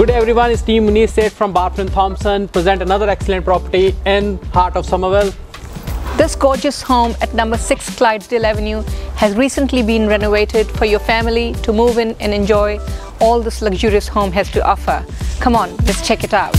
Good day everyone, it's Team Munish Seth from Barfoot & Thompson present another excellent property in heart of Somerville. This gorgeous home at number 6 Clydesdale Avenue has recently been renovated for your family to move in and enjoy all this luxurious home has to offer. Come on, let's check it out.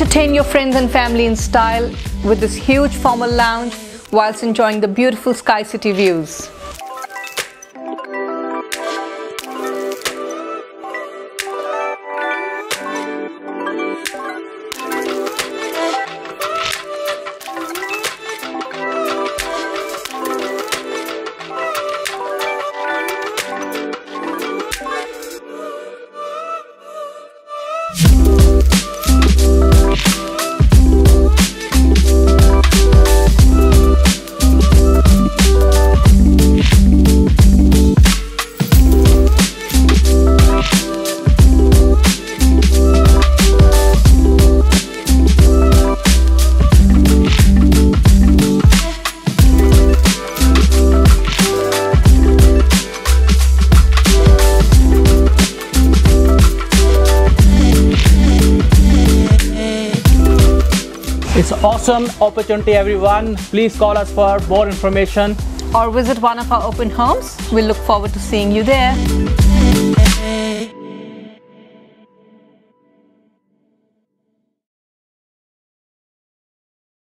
Entertain your friends and family in style with this huge formal lounge whilst enjoying the beautiful Sky City views. It's awesome opportunity everyone. Please call us for more information. Or visit one of our open homes. We look forward to seeing you there.